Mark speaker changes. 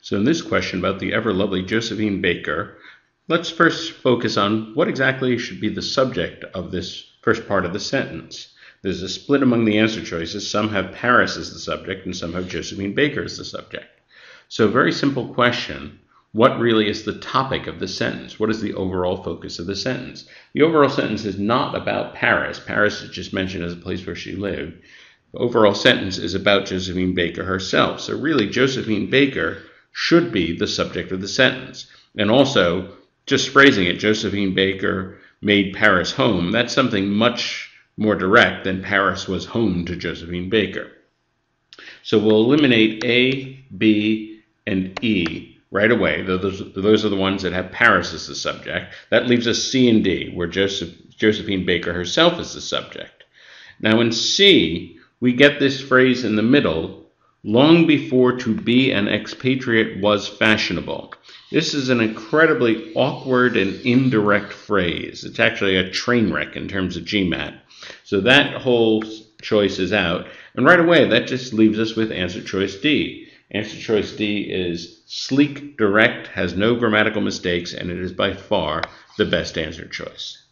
Speaker 1: So in this question about the ever lovely Josephine Baker, let's first focus on what exactly should be the subject of this first part of the sentence. There's a split among the answer choices. Some have Paris as the subject and some have Josephine Baker as the subject. So very simple question. What really is the topic of the sentence? What is the overall focus of the sentence? The overall sentence is not about Paris. Paris is just mentioned as a place where she lived. The overall sentence is about Josephine Baker herself. So really, Josephine Baker should be the subject of the sentence. And also, just phrasing it, Josephine Baker made Paris home, that's something much more direct than Paris was home to Josephine Baker. So we'll eliminate A, B, and E right away. Those, those are the ones that have Paris as the subject. That leaves us C and D, where Joseph, Josephine Baker herself is the subject. Now in C, we get this phrase in the middle, long before to be an expatriate was fashionable. This is an incredibly awkward and indirect phrase. It's actually a train wreck in terms of GMAT. So that whole choice is out. And right away, that just leaves us with answer choice D. Answer choice D is sleek, direct, has no grammatical mistakes, and it is by far the best answer choice.